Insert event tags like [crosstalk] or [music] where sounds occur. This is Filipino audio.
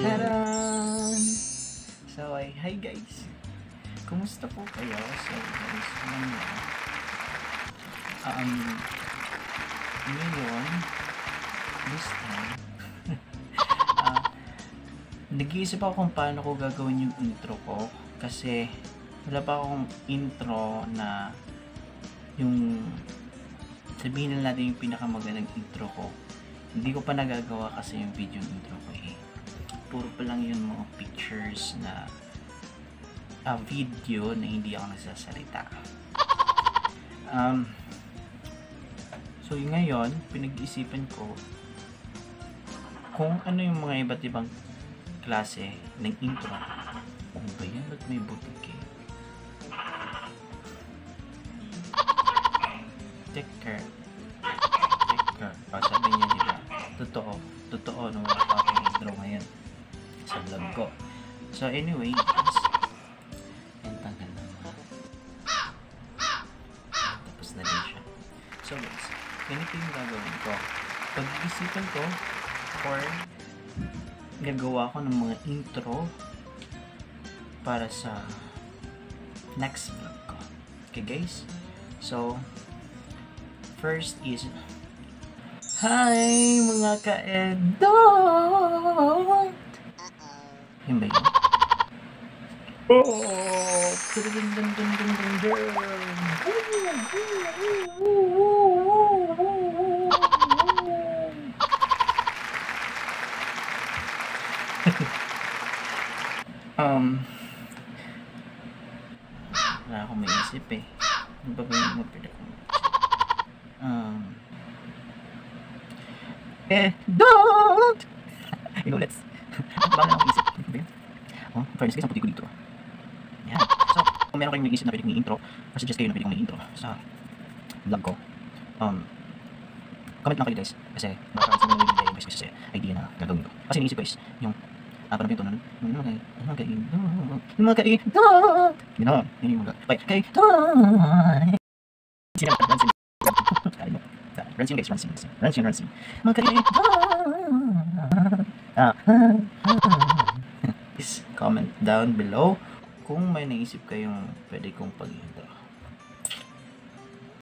Charan! So, ay, hi guys! Kumusta po kayo? So, guys, ngayon, um, ngayon, this time, [laughs] ah, nag-iisip ako kung paano ko gagawin yung intro ko kasi wala pa akong intro na yung sabihin na natin yung pinakamagandang intro ko. Hindi ko pa nagagawa kasi yung video intro ko eh puro pa lang yun mga pictures na a video na hindi ako nagsasalita. Um, so yung ngayon, pinag-isipan ko kung ano yung mga iba't ibang klase ng intro. Ano ba yan? Ba't may butik eh? Tekker. Tekker. O, sabi niya, di ba? Totoo. Totoo nung pa intro ngayon sa vlog ko. So anyway, guys, ang tagal na mga. Tapos na din siya. So guys, ganito yung gagawin ko. Pag-isipan ko or gagawa ko ng mga intro para sa next vlog ko. Okay guys? So, first is Hi mga ka-edot! Yun ba yun? Oh! [laughs] Dun. um, wala akong maisip eh. Ano ba ba yung pwede kong Um, eh, don't! Inulit. Ang bagal akong isip. Ano? Oh, fairness guys, ang puti ko dito. Yan. So, kung meron kayong nag-isip na pwede kong i-intro, or suggest kayo na pwede kong i-intro sa vlog ko, um, comment lang kayo guys. Kasi, baka sa mga nabibigay guys kasi idea na gagawin ko. Kasi naisip is, yung, ah, parang yung tono, yung mga kay, yung mga kay, yung mga na, yun yung mga, okay, mo, Ransin guys, Ransin, Ransin, Ransin, mga kay, ah, please comment down below kung may naisip kayong pwede kong pag